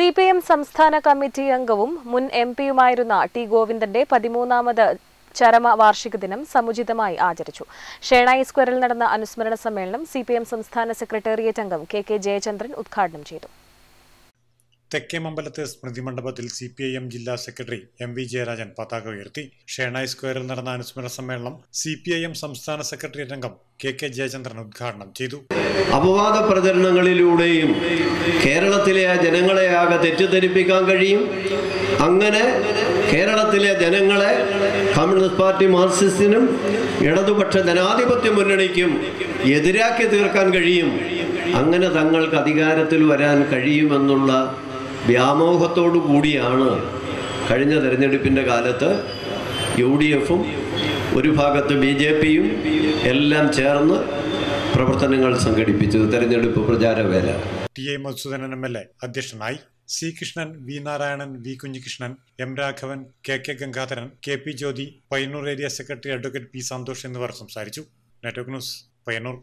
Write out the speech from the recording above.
C P M സംസ്ഥാന committee അംഗവും മുൻ എം പിയുമായിരുന്ന ടി ഗോവിന്ദന്റെ പതിമൂന്നാമത് ചരമ വാർഷിക ദിനം സമുചിതമായി ആചരിച്ചു. ഷേണായി സ്ക്വയറിൽ നടന്ന അനുസ്മരണ സമ്മേളനം സി സംസ്ഥാന സെക്രട്ടേറിയറ്റ് അംഗം കെ കെ ജയചന്ദ്രൻ ഉദ്ഘാടനം ചെയ്തു. തെക്കേമമ്പലത്തെ സ്മൃതി മണ്ഡപത്തിൽ സി പി ഐ എം ജില്ലാ സെക്രട്ടറി എം വി ജയരാജൻ പതാക ഉയർത്തി. ഷേണായി സ്ക്വയറിൽ നടന്ന അനുസ്മരണ സമ്മേളനം സി പി ഐ എം സംസ്ഥാന സെക്രട്ടറി രംഗം കെ കെ ജയചന്ദ്രൻ ഉദ്ഘാടനം ചെയ്തു. അപവാദ പ്രചരണങ്ങളിലൂടെയും കേരളത്തിലെ ആ ജനങ്ങളെ ആകെ തെറ്റിദ്ധരിപ്പിക്കാൻ കഴിയും. അങ്ങനെ കേരളത്തിലെ ജനങ്ങളെ കമ്മ്യൂണിസ്റ്റ് പാർട്ടി മാർക്സിസ്റ്റിനും ഇടതുപക്ഷ ജനാധിപത്യ മുന്നണിക്കും എതിരാക്കി തീർക്കാൻ കഴിയും. അങ്ങനെ തങ്ങൾക്ക് അധികാരത്തിൽ വരാൻ കഴിയുമെന്നുള്ള വ്യാമോഹത്തോടു കൂടിയാണ് കഴിഞ്ഞ തെരഞ്ഞെടുപ്പിന്റെ കാലത്ത് യു ഡി എഫും ഒരു ഭാഗത്ത് ബി ജെ പിയും എല്ലാം ചേർന്ന് പ്രവർത്തനങ്ങൾ സംഘടിപ്പിച്ചത് തെരഞ്ഞെടുപ്പ് പ്രചാരവേല. T A Madhusoodanan M L A അധ്യക്ഷനായി C Krishnan V Narayanan V Kunhikrishnan M Raghavan K K Gangadharan K P Jyothi Payyannur area secretary advocate P Santhosh എന്നിവർ സംസാരിച്ചു. Network news Payyannur.